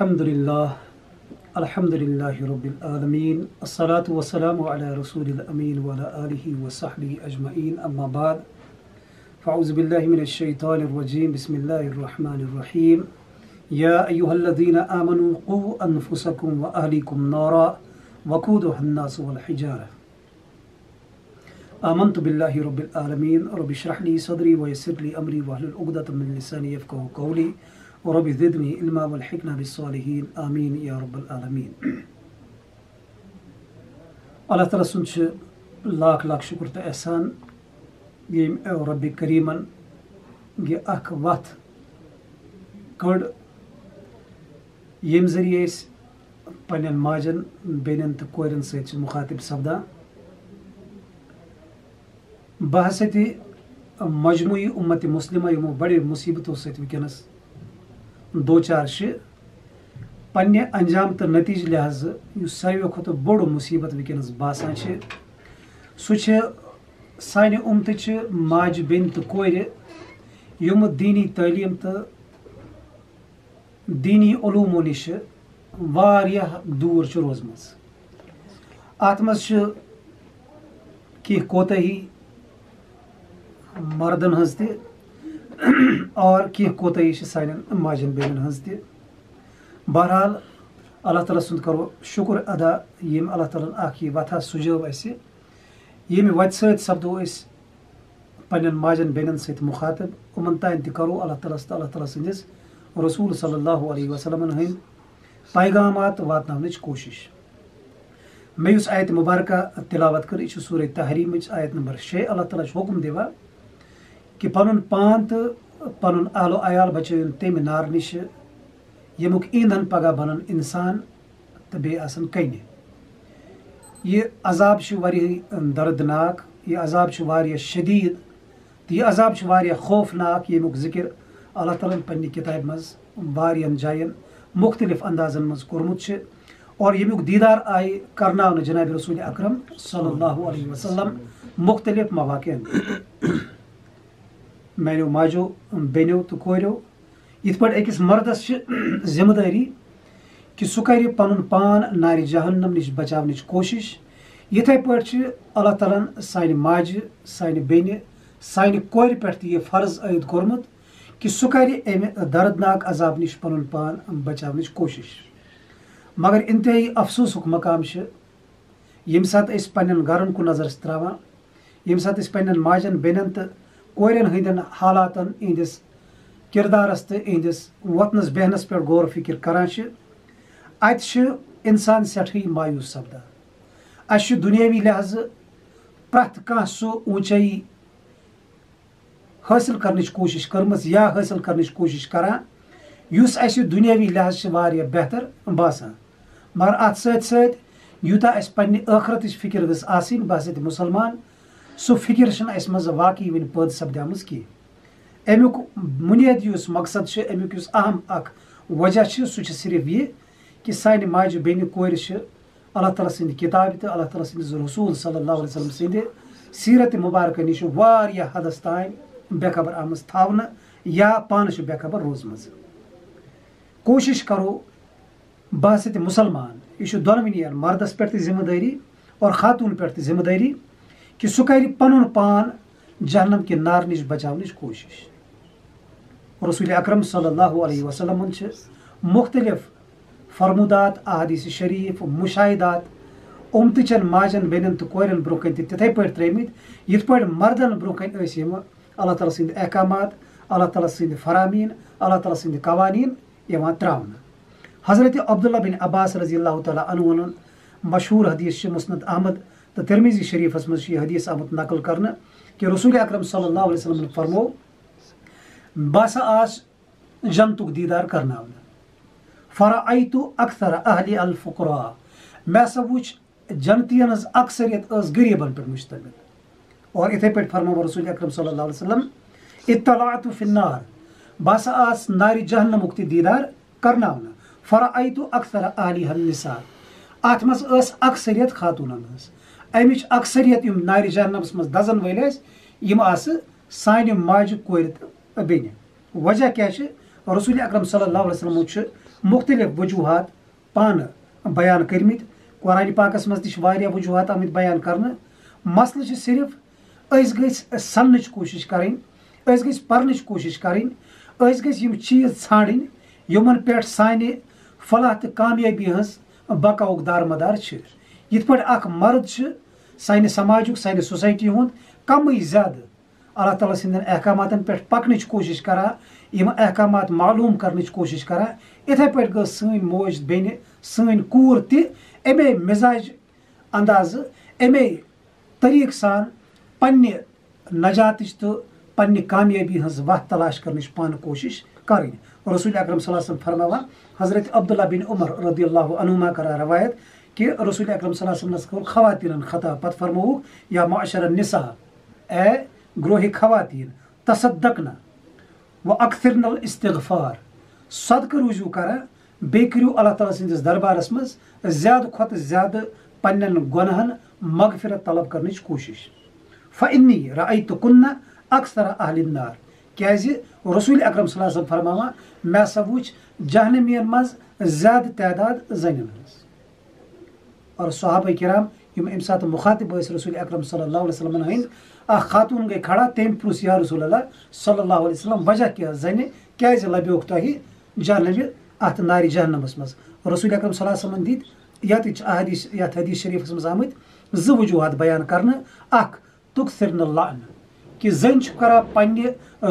الحمد لله الحمد لله رب العالمين الصلاة والسلام على رسول الأمين وعلى آله وصحبه أجمعين أما بعد فأعوذ بالله من الشيطان الرجيم بسم الله الرحمن الرحيم. يا أيها الذين آمنوا قوا أنفسكم وأهليكم نارا وقودها الناس والحجارة. آمنت بالله رب العالمين. رب اشرح لي صدري ويسر لي أمري واحلل الأقدة من لساني يفقه قولي. ورب زدنی علما والحکمہ بالصالحین، آمین یا رب العالمین. اللہ تعالیٰ سُنٛد لاکھ لاکھ شُکر تہٕ احسان ییٚمۍ رۄبِ کریٖمن یہِ اکھ وتھ کٔڑ ییٚمہِ ذٔریعہِ أسۍ پننٮ۪ن ماجٮ۪ن بیٚنٮ۪ن تہٕ کورٮ۪ن سۭتۍ چھِ سپدان بہٕ ہسا تہِ مجموعی اُمتِ مُسلِمہ یِمو بڑیو مُصیبتو سۭتۍ وٕنکیٚنس دوچار چھِ پننہِ انجام تہٕ نٔتیٖجہٕ لحاظہٕ یُس ساروِیو کھۄتہٕ بوٚڑ مُصیبت وٕنکیٚنس باسان چھِ، سُہ چھِ سانہِ اُمتٕچہِ ماجہِ بیٚنہِ تہٕ کورِ یِمہٕ دیٖنی تعلیٖم تہٕ دیٖنی علوٗمو نِش واریاہ دوٗر چھِ روزمٕژ۔ مردن ہٕنٛز تہِ اور کینٛہہ کوتٲہی چھِ سانٮ۪ن ماجٮ۪ن بیٚنٮ۪ن ہٕنٛز تہِ۔ بہرحال، اللہ تعالیٰ سُنٛد کرو شُکر ادا، ییٚمۍ اللہ تعالیٰ ہن اکھ یہِ وتھا سُجٲو اَسہِ ییٚمہِ وتہِ سۭتۍ سپدو أسۍ پننٮ۪ن ماجٮ۪ن بیٚنٮ۪ن سۭتۍ مُخاطب، یِمن تانۍ تہِ کرو اللہ تعالیٰ اللہ تعالیٰ سٕنٛدِس رسوٗل صلی اللہ علیہ وسلمن ہٕنٛدۍ پیغامات واتناونٕچ کوٗشش۔ مےٚ یُس آیت مُبارکہ تِلاوت کٔر، یہِ چھِ سورے آیت نمبر شیٚے اللہ تعالیٰ چھُ حُکُم دِوان کہِ پنُن پان تہٕ پنُن آلو عیال بچٲیُن تمہِ نارٕ نِشہِ ییٚمیُک ایٖندھن پگہہ بنن اِنسان تہٕ بیٚیہِ آسن کنہِ یہِ عذاب دردناک، یہِ عذاب چھُ واریاہ شدیٖد تہٕ یہِ عذاب خوفناک ییٚمیُک ذِکر اللہ تعالیٰ ہن پننہِ کِتابہِ منٛز واریاہن جاین مُختٔلِف اندازن منٛز کوٚرمُت چھُ اور ییٚمیُک دیٖدار آیہِ کرناونہٕ جناب رسول اکرم صلی اللہ علیہ وسلم مُختٔلِف مواقعن میانیو ماجو، بیٚنیو تہٕ کوریو یِتھ پٲٹھۍ أکِس مردس چھِ ذِمہٕ دٲری کہِ سُہ کرِ پنُن پان نارِ جہنم نِش بچاونٕچ کوٗشش۔ یِتھٕے پٲٹھۍ اللہ تعالیٰ ہن سانہِ ماجہِ، سانہِ بیٚنہِ، سانہِ کورِ پٮ۪ٹھ تہِ یہِ فرض عٲید کوٚرمُت کہِ سُہ کرِ امہِ دردناک عذاب نِش پنُن پان بچاونٕچ کوٗشش۔ مگر انتہٲیی افسوٗسُک مقام چھُ ییٚمہِ ساتہٕ أسۍ پننٮ۪ن گرن کُن نظر تراوان، ییٚمہِ ساتہٕ أسۍ پننٮ۪ن ماجٮ۪ن بیٚنٮ۪ن تہٕ کورٮ۪ن ہٕنٛدٮ۪ن حالاتن یِہنٛدِس کِردارس تہٕ یِہنٛدِس وۄتھنس بیٚہنس پٮ۪ٹھ غور فِکر کران چھِ انسان سٮ۪ٹھٕے مایوٗس سپدان اسہِ چھُ دُنیٲوی لحاظہٕ پرٛٮ۪تھ کانٛہہ سُہ اوٗنچٲیی حٲصِل کرنٕچ کوٗشش کٔرمٕژ یا حٲصِل کرنٕچ کوٗشش کران یُس اسہِ لحاظ بہتر باسان مگر اتھ سۭتۍ سۭتۍ یوٗتاہ اسہِ پننہِ ٲخرتٕچ فِکر گٔژھ آسٕنۍ ہسا سُہ فِکر چھنہٕ اَسہِ منٛز واقعی وٕنہِ پٲدٕ سپدیمٕژ کینٛہہ امیُک بُنیٲدی یُس مقصد چھُ، امیُک یُس اہم اکھ وجہ چھُ، سُہ چھُ صرف یہِ کہِ سانہِ ماجہِ بیٚنہِ کورِ چھِ اللہ تعالیٰ سٕنٛدِ کِتابہِ تہٕ اللہ تعالیٰ سٕنٛدِس رسوٗل صلی اللہ علیہ وسلم سٕنٛدِ سیٖرت مُبارکہ نِش واریاہ حدس تانۍ بے خبر آمٕژ تھاونہٕ یا پانہٕ چھِ بے خبر روٗزمٕژ۔ کوٗشِش کرو بہٕ ہسا تہِ مُسلمان، یہِ چھُ دۄنوٕنی مردس پٮ۪ٹھ تہِ ذِمہٕ دٲری اور خاتوٗن پٮ۪ٹھ تہِ ذِمہٕ دٲری۔ کہِ سُہ کرِ پنُن پان جہنم کہِ نارٕ نِش بچاونٕچ کوٗشش۔ رسول اکرم صلی اللہ علیہ وسلمن چھِ، مُختٔلِف فرمودات، احادیث شریٖف، مُشاہدات اُمتٕچٮ۪ن ماجٮ۪ن بیٚنٮ۪ن تہٕ کورٮ۪ن برونٛہہ کَنہِ تہِ تِتھٕے پٲٹھۍ ترٲمٕتۍ یِتھ مردن برونٛہہ کَنہِ ٲسۍ اللہ تعالیٰ سٕنٛدۍ احکامات، اللہ تعالیٰ سٕنٛدِ فرامین، اللہ تعالیٰ سٕنٛدِ قوانیٖن یِوان تراونہٕ۔ حضرت عبداللہ بِن عباس رضی اللہ تعالیٰ عنوُن مشہوٗر حدیٖث چھِ، مُسند احمد تہٕ ترمیٖزی شریٖفس منٛز چھُ یہِ نقل کرنہٕ کہِ رسول اکرم صلی اللہ علیہ وسلم فرمو بہٕ آس جنتُک دیٖدار کرناونہٕ فرا ایتو اکثر اہلی الفقرا مےٚ ہسا وٕچھ جنتین ہٕنٛز اکثریت ٲس غریٖبن پٮ۪ٹھ مُشتمل اور یِتھٕے پٲٹھۍ فرمو رسول اکرم صلی اللہ علیہ وسلم اطلاعت فنار بہٕ ہسا آس نارِ جہنمُک تہِ دیٖدار کرناونہٕ فرا ایتو اکثر اہلی ہل نثار اتھ منٛز اکثریت خاتوٗنن ہٕنٛز امِچ اکثریت یِم نارِ جہنمس منٛز دزن وٲلۍ ٲسۍ یِم آسہٕ سانہِ ماجہِ کورِ تہٕ وجہ کیاہ چھِ رسول اکرم صلی اللہ علیہ وسلمو چھُ مختلف وجوہات پانہٕ بیان کٔرمٕتۍ قۄرانہِ پاکَس منٛز تہِ وجوہات آمٕتۍ بیان کرنہٕ مسلہٕ چھِ صرف أسۍ گٔژھۍ سننٕچ کوٗشِش کَرٕنۍ أسۍ گٔژھۍ پَرنٕچ کوٗشِش کَرٕنۍ أسۍ گٔژھۍ یِم چیٖز ژھانڈٕنۍ یِمن پٮ۪ٹھ سانہِ فلاح تہٕ کامیٲبی ہٕنٛز بقاوُک دارمدار چھِ یِتھ پٲٹھۍ اکھ مرد چھُ سانہِ سماجُک، سانہِ سوسایٹی ہُنٛد کمٕے زیادٕ اللہ تعالیٰ سٕنٛدٮ۪ن احکاماتن پٮ۪ٹھ پکنٕچ کوٗشِش کران، یِم احکامات معلوٗم کرنٕچ کوٗشِش کران۔ یِتھٕے پٲٹھۍ گٔژھ سٲنۍ موج، بیٚنہِ، سٲنۍ کوٗر تہِ اَمے مِزاج اندازٕ، اَمے طریٖقہٕ سان پننہِ نجاتٕچ تہٕ پننہِ کامیٲبی ہٕنٛز وَتھ تلاش کرنٕچ پانہٕ کوٗشِش کرٕنۍ۔ رسول اکرم صلی اللہ وسلم فرماوان، حضرت عبداللہ بن عمر رضی اللہ عنما کران روایت کہ رسول اکرم صلی اللہ وسلم کوٚر خواتیٖنن خطا پتہٕ فرمووُکھ یا معاشر نِسا اے گروہہِ خواتیٖن، تصدقنا و اکثر نل استغفار صدقہٕ روٗزِو کران بیٚیہِ کٔرِو اللہ تعالیٰ سٕنٛدِس دربارس منٛز زیادٕ کھۄتہٕ زیادٕ پننٮ۪ن گۄنہن مغفرت طلب کرنٕچ کوٗشش۔ فنی رعی تہٕ کُنہ اکثر اہلِندار کیازِ رسول اکرم صلی اللہ وسلم فرماوان مےٚ ہسا وٕچھ جہنمین منٛز زیادٕ تعداد زنٮ۪ن ہٕنٛز اور صحابہ کرام یِم اَمہِ ساتہٕ مُخاطب ٲسۍ رسول اکرم صلی اللہ علیہ وسلمن ہٕنٛدۍ، اکھ خاتوٗن گٔے کھڑا، تٔمۍ پرُژھ یا رسول اللہ، صلی اللہ علیہ وسلم، وجہ کیٛاہ زنہِ؟ کیازِ لبیوکھ تۄہہِ جہنمہِ اَتھ نارِ جہنمس منٛز؟ رسول اکرم صلی اللہ وسلمن دِتۍ یتٕچ احادیٖث، یتھ حدیٖث شریٖفس منٛز آمٕتۍ، زٕ وجوٗہات بیان کرنہٕ، اکھ تُک پھرنہٕ لانہٕ کہِ زٔنۍ چھِ کران پننہِ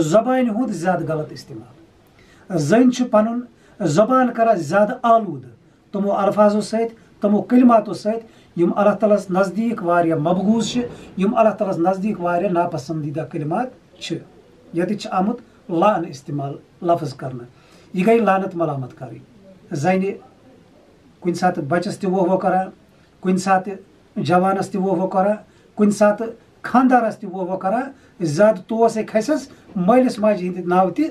زبانہِ ہُنٛد زیادٕ غلط استعمال۔ زٔنۍ چھِ پنُن زبان کران زیادٕ آلوٗدٕ۔ تِمو الفاظو سۭتۍ تِمو کلماتو سۭتۍ یِم اللہ تعالیٰ ہس نزدیٖک واریاہ مقبوٗض چھِ، یِم اللہ تعالیٰ ہس نزدیٖک واریاہ ناپسنٛدیٖدہ کلمات چھِ، ییٚتہِ چھِ آمُت لان استعمال، لفظ کرنہٕ۔ یہِ گٔے لانت ملامت کرٕنۍ زنہِ کُنہِ ساتہٕ بچس تہِ ووہ ووہ کران، کُنہِ ساتہٕ جوانس تہِ ووہ ووہ کران، کُنہِ ساتہٕ خانٛدارس تہِ ووہ ووہ کران، زیادٕ توس ہے کھسٮ۪س مٲلِس ماجہِ ہِنٛدِ ناوٕ تہِ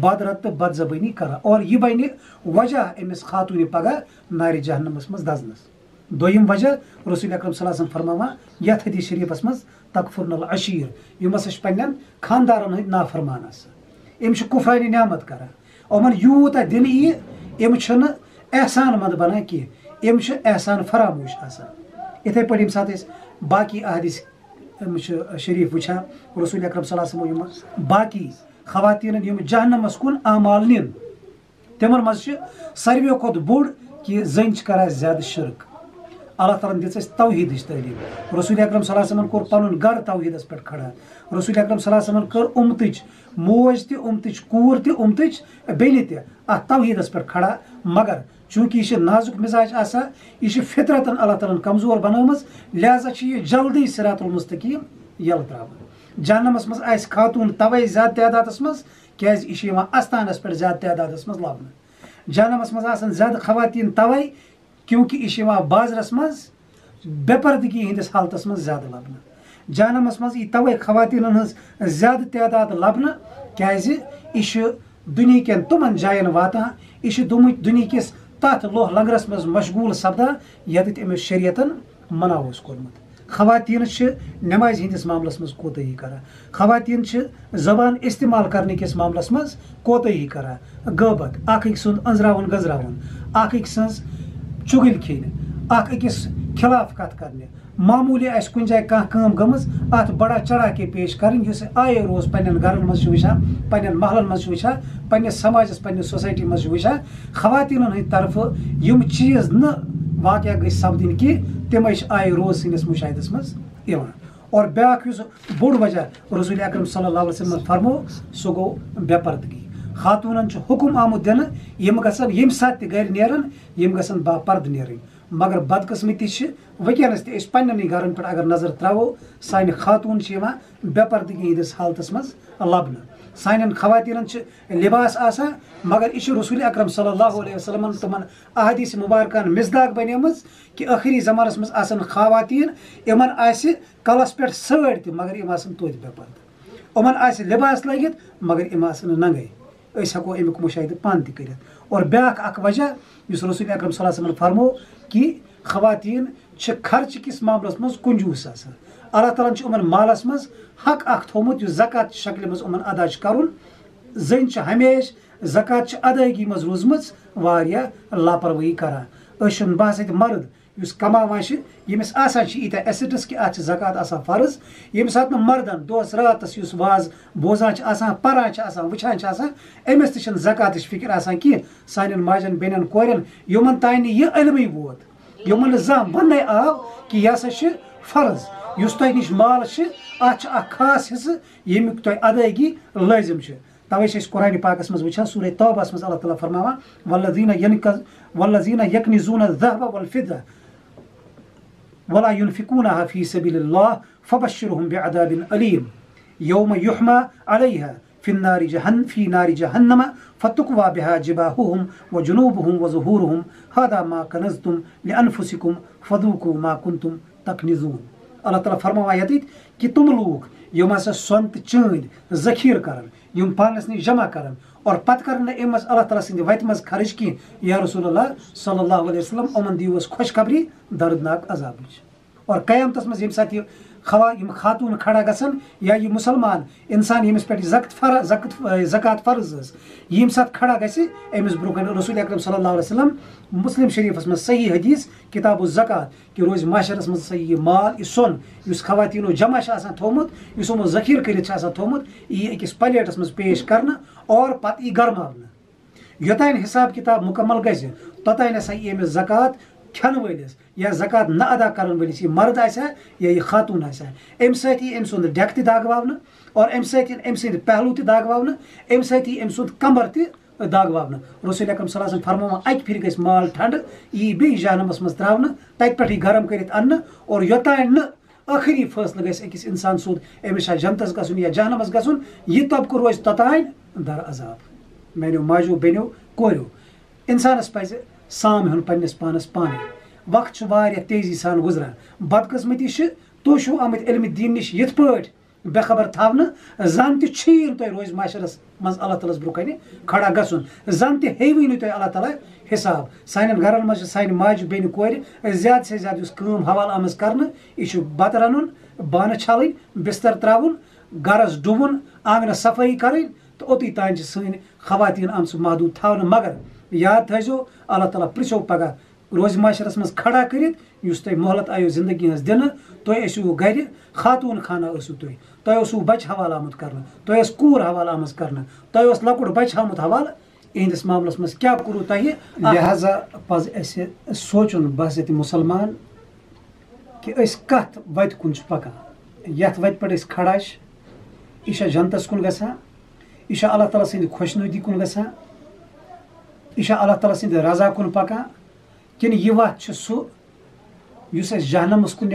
بدرت تہٕ بد زبٲنی کران اور یہِ بنہِ وجہ أمِس خاتوٗنہِ پگہہ نارِ جہنمس منٛز دزنس دوٚیِم وجہ رسول اکرم صلی اللہ فرماوان یتھ حدیٖث شریٖفس منٛز تقفر نل اشیٖر یِم ہسا چھِ پننٮ۪ن خانٛدارن ہٕنٛدۍ نافرمان آسان نعمت کران یِمن یوٗتاہ دِنہٕ ییہِ یِم چھِنہٕ احسان منٛد بنان کینٛہہ یِم چھِ احسان فراموش آسان یِتھٕے پٲٹھۍ ییٚمہِ ساتہٕ أسۍ باقٕے احادِث وٕچھان رسول اکرم صلی اللہ یِم باقٕے خواتیٖنن یِم جہنمس کُن اعمال نِن۔ تِمن منٛز چھِ ساروِیو کھۄتہٕ بوٚڑ کہِ زٔنۍ چھِ کران زیادٕ شرک۔ اللہ تعالیٰ ہن دِژ اَسہِ توحیٖدٕچ تعلیٖم۔ رسول اکرم صلی اللہ وسلمن کوٚر پنُن گرٕ توحیٖدس پٮ۪ٹھ کھڑا۔ رسول اکرم صلی اللہ وسلمن کٔر اُمتٕچ موج تہِ، اُمتٕچ کوٗر تہِ، اُمتٕچ بیٚنہِ تہِ اتھ توحیٖدس پٮ۪ٹھ کھڑا۔ مگر چوٗنٛکہِ یہِ چھِ نازُک مِزاج آسان، یہِ چھِ فطرتن اللہ تعالیٰ ہن کمزور بنٲومٕژ، لہٰذا چھِ یہِ جلدی صِرات المستقیٖم یلہٕ تراوان۔ جہنمس منٛز آسہِ خاتوٗن توے زیادٕ تعدادس منٛز، کیازِ یہِ چھِ یِوان استانس پٮ۪ٹھ زیادٕ تعدادس منٛز لبنہٕ جہنمس منٛز آسان زیادٕ توے، کیونکہِ یہِ چھِ یِوان بازرس منٛز بے پردگی ہِنٛدِس حالتس منٛز زیادٕ لبنہٕ جہنمس منٛز یی توے خواتیٖنن ہٕنٛز زیادٕ تعداد لبنہٕ کیازِ یہِ چھُ دُنہِکٮ۪ن تِمن جاین واتان یہِ چھُ دُنہِکِس تتھ لوہ لنگرس منٛز مشغوٗل سپدان ییٚتٮ۪تھ أمِس شریعتن منع اوس کوٚرمُت۔ خواتیٖن چھِ نٮ۪مازِ ہِنٛدِس معاملس منٛز کوتٲہی کران خواتیٖن چھِ زبان استعمال کرنہٕ کِس معاملس منٛز کوتٲہی کران غٲبت اکھ أکۍ سُنٛد أنزراوُن گٔنزراوُن اکھ أکۍ سٕنٛز چُگٕلۍ کھیٚنہِ اکھ أکِس خِلاف کتھ کرنہِ معموٗلی آسہِ کُنہِ جایہِ کانٛہہ کٲم گٔمٕژ اتھ بڑا چڑا کے پیش کرٕنۍ یُس آیے روز پننٮ۪ن گرن منٛز چھُ وٕچھان محلن منٛز چھُ وٕچھان پننِس سماجس پننِس سوسایٹی منٛز چھُ وٕچھان خواتیٖنن ہٕنٛدِ طرفہٕ یِم چیٖز نہٕ واقع گٔژھۍ سپدٕنۍ تِمے چھِ آیے روز سٲنِس مُشاہدس منٛز یِوان۔ اور بیاکھ یُس بوٚڑ وجہ رسول اکرم صلی اللہ علیہ وسلم فرمو، سُہ گوٚو بے پردگی خاتوٗنن چھُ حُکُم آمُت دِنہٕ، یِم گژھن، ییٚمہِ ساتہٕ تہِ گرِ نیرن، یِم گژھن باپرد نیرٕنۍ۔ مگر بدقٕسمتی چھِ۔ وٕنکیٚنس تہِ أسۍ پننٮ۪نٕے گرن پٮ۪ٹھ اگر نظر تراوو، سانہِ خاتوٗن چھِ یِوان بے پردگی ہِنٛدِس حالتس منٛز لبنہٕ۔ سانٮ۪ن خواتیٖنن چھِ لِباس آسان مگر یہِ چھُ رسول اکرم صلی اللہ علیہ وسلمن تِمن احادیٖث مُبارکان مِزداق بنیمٕژ کہِ ٲخری زمانس منٛز آسن خواتیٖن یِمن آسہِ کلس پٮ۪ٹھ سٲڑۍ تہِ مگر یِم آسن توتہِ بے پردٕ یِمن آسہِ لِباس لٲگِتھ مگر یِم آسن ننگے أسۍ ہٮ۪کو امیُک مُشاہدٕ پانہٕ تہِ اور بیاکھ اکھ وجہ یُس رسول اکرم صلی اللہ وسلم فرمو کہِ خواتیٖن چھِ خرچہٕ کِس معاملس منٛز کنجوٗس آسان اللہ تعالیٰ ہن یِمن مالس منٛز حق اکھ تھومُت یُس زکات چہِ شکلہِ منٛز یِمن ادا چھُ کرُن زٔنۍ چھِ ہمیشہٕ زکات ادائیگی مز روزم لاپروی کران اشن بہت مرد اس کماوان یمس آسان یتہ ایسٹس کہ ات زکات آسان فرض یم سات مردن دہس راتس اس واز بوزان آسان پران آسان وچھان آسان امس تہ زکات فکر آسان کی سان ماجن بینن کورن یمن تان یہ علمی ووت یمن زان ون آو کہ یہ ہسا فرض يستوي نش مالش أش أكاس هس يمك توي أدايجي لازم شيء تاويش إيش كوراني باكس مزبوشة سورة توبة اسمز الله تلا فرماها والذين ينك والذين يكنزون الذهب والفضة. ولا ينفقونها في سبيل الله فبشرهم بعذاب أليم. يوم يحمى عليها في النار جهن في نار جهنم فتقوى بها جباههم وجنوبهم وظهورهم. هذا ما كنزتم لأنفسكم فذوقوا ما كنتم تكنزون. اللہ تعالیٰ فرماوان یتیت کہ تم لوگ یم ہسا سون تو چند ذخیر کران یم پانس نش جمع کران اور پتہ کرن ام اللہ تعالیٰ سند وتہ مز خرچ کی یا رسول اللہ صلی اللہ علیہ وسلم، امن دیوس خوشخبری، دردناک عذاب اور قیامتس مز یم سات یہ خوا یم خاتون کھڑا گسن یا یہ مسلمان انسان یمس پہ زکت فر زکت زکات فرض یم سات کھڑا گس امس برو رسول اکرم صلی اللہ علیہ وسلم مسلم شریفس مز صحیح حدیث، کتاب الزکات کہ روز معاشرس مز صحیح یہ مال یہ سون اس خواتینو جمع آسان تھومت اس یمو ذخیر کرت آسان تھومت، یہ اکس پلیٹس مز پیش کرنا اور پتہ یہ گرماونا یوتان حساب کتاب مکمل گژھِ توتان ہسا یی أمِس زکات کھن ولس یا زکات نہ ادا کرن ولس یہ مرد آسا یا یہ خاتون آسا ام سۭتی ام سند ڈیک تہ داغواونہٕ اور ام سۭتۍ ام سند پہلو تہ داغواونہٕ ام سۭتی ام سند کمبر تہ داغواونہٕ رسول اکرم صلی اللہ علیہ وسلم فرماوان اکہِ پھر گژھِ مال ٹھنڈٕ یی بیٚیہِ جہنمس منٛز ترٛاونہٕ تتہِ پٮ۪ٹھٕے گرم کٔرِتھ اننہٕ اور یوٚتانۍ نہٕ ٲخری فٲصلہٕ گژھِ أکِس اِنسان سُنٛد أمِس چھا جنتس گژھُن یا جہنمس گژھُن یہِ طبقہٕ روزِ توٚتانۍ در عذاب۔ میانیو ماجو بیٚنیو کوریو اِنسانس پزِ سام ہیوٚن پننِس پانس پانے۔ وقت واریاہ تیزی سان گزران۔ بدقسمتی تُہۍ آمٕتۍ علمِ دین نش یِتھ پٲٹھۍ بے خبر تھاونہٕ۔ زن تھی تۄہہِ روزِ معاشرس منٛز اللہ تعالیٰ برونٛہہ کنہِ کھڑا گژھُن۔ زن تہِ ہیٚوٕے نہٕ تۄہہِ اللہ تعالیٰ حساب۔ سانٮ۪ن گرن منٛز چھِ سانہِ ماجہِ بیٚنہِ کورِ زیادٕ سے زیادٕ یُس کٲم حوالہٕ آمٕژ کرنہٕ، یہِ چھُ بتہٕ رنُن، بانہٕ چھلٕنۍ، بستر تراوُن، گرس ڈُوُن، آنگنس صفٲیی کرٕنۍ تہٕ اوٚتُے تانۍ چھِ سٲنۍ خواتیٖن آمژٕ محدوٗد تھاونہٕ۔ مگر یاد تھٲیزیو اللہ تعالیٰ پرژھو پگہہ روز معاشرس مز کھڑا کرت اس تہ محلت آیو زندگی ہز دن تہ ٲسِو گرِ خاتون خانہ ٲسِو تُہۍ تۄہہِ اوسوٕ بچہِ حوالہٕ آمُت کرنہٕ تۄہہِ ٲس کوٗر حوالہٕ آمٕژ کرنہٕ تۄہہِ اوس لۄکُٹ بچہِ آمُت حوالہٕ اِہنٛدِس معاملس منٛز کیٛاہ کوٚروٕ تۄہہِ؟ لہذا پزِ اَسہِ سونٛچُن بحثیت مُسلمان کہِ أسۍ کتھ وتہِ کُن چھِ پکان؟ یتھ وتہِ پٮ۪ٹھ أسۍ کھڑا چھِ، یہِ چھا جنتس کُن گژھان؟ یہِ چھا اللہ تعالیٰ سٕنٛدِ خۄشنوٗدی کُن گژھان؟ یہِ چھا اللہ تعالیٰ سٕنٛدِ رضا کُن پکان کِنہٕ یہِ وَتھ چھِ سُہ یُس اَسہِ جہنمَس کُن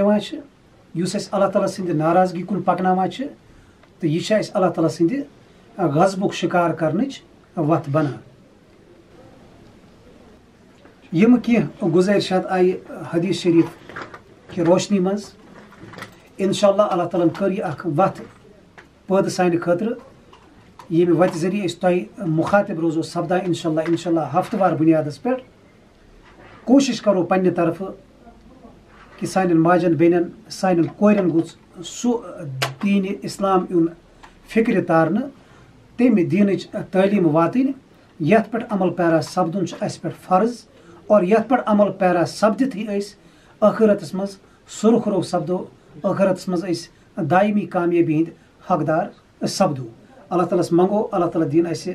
اللہ تعالیٰ سٕنٛدِ ناراضگی کُن پَکناوان چھِ تہٕ اللہ تعالیٰ سٕنٛدِ غضبُک شِکار کَرنٕچ وَتھ بَنان یِم کینٛہہ گُزٲرِشات آیہِ حدیٖث شریٖف کہِ روشنی منٛز اِنشاء اللہ اللہ تعالیٰ ہن کٔر یہِ اکھ وَتھ پٲدٕ سانہِ ییٚمہِ وَتہِ ذٔریعہٕ أسۍ تۄہہِ مُخاطِب روزو سَپدان اِنشاء اللہ اِنشاء اللہ ہفتہٕ وار بُنیادَس پٮ۪ٹھ کوشش کرو پنہ طرف کہ سان ماجن بین سان کورن گوٚژھ سُہ دین اسلام یُن فکرِ تارنہٕ تمہِ دیٖنٕچ تعلیٖم واتٕنۍ یتھ پٮ۪ٹھ عمل پیرا سپدُن چھُ اَسہِ پٮ۪ٹھ فرض، اور یتھ پٮ۪ٹھ عمل پیرا سپدِتھٕے أسۍ ٲخرتس منٛز سُرخرو سپدو ٲخرتس منٛز أسۍ دایمی کامیٲبی ہٕنٛدۍ حقدار سپدو اللہ تعالیٰ ہس منگو اللہ تعالیٰ دِیِن اَسہِ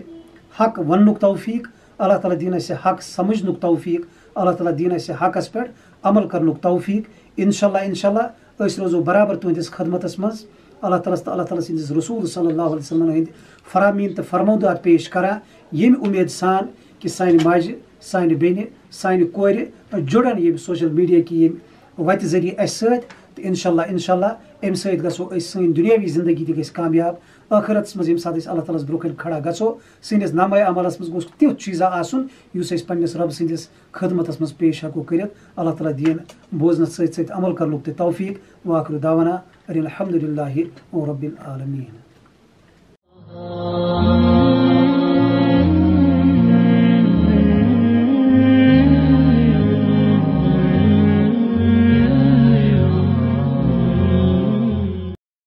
حق وننُک توفیٖق، اللہ تعالیٰ دِیِن اَسہِ حق سمجھنُک توفیٖق، اللہ تعالیٰ دین اَسہِ حقس پٮ۪ٹھ عمل کرنُک توفیٖق۔ اِنشاء اللہ اِنشاء اللہ أسۍ روزو برابر تُہنٛدِس خدمتس منٛز۔ اللہ تعالیٰ ہس تہٕ اللہ تعالیٰ سٕنٛدِس رسوٗل صلی اللہ علیہ وسلم ہٕنٛدۍ فرامین تہٕ فرمودات پیش کران ییٚمہِ اُمید سان کہِ سانہِ ماجہِ، سانہِ بیٚنہِ، سانہِ کورِ جُڑن ییٚمہِ سوشل میٖڈیا کہِ ییٚمہِ وتہِ ذٔریعہٕ اَسہِ سۭتۍ تہٕ اِنشاء اللہ اِنشاء اللہ اَمہِ سۭتۍ گژھو أسۍ زندگی تہِ گژھِ کامیاب ٲخرتس منٛز ییٚمہِ ساتہٕ اللہ تعالیٰ ہس برونٛہہ کَنہِ کھڑا گژھو سٲنِس نماے عملس منٛز گوٚژھ تیُتھ چیٖزا آسُن یُس أسۍ پنٕنِس رۄبہٕ سٕنٛدِس خدمتس منٛز پیش ہٮ۪کو کٔرِتھ اللہ تعالیٰ دِیِن بوزنس سۭتۍ سۭتۍ عمل کرنُک تہِ توفیٖق واخر دعوانا داوانا الحمدُاللہ رۄبِ العالمیٖن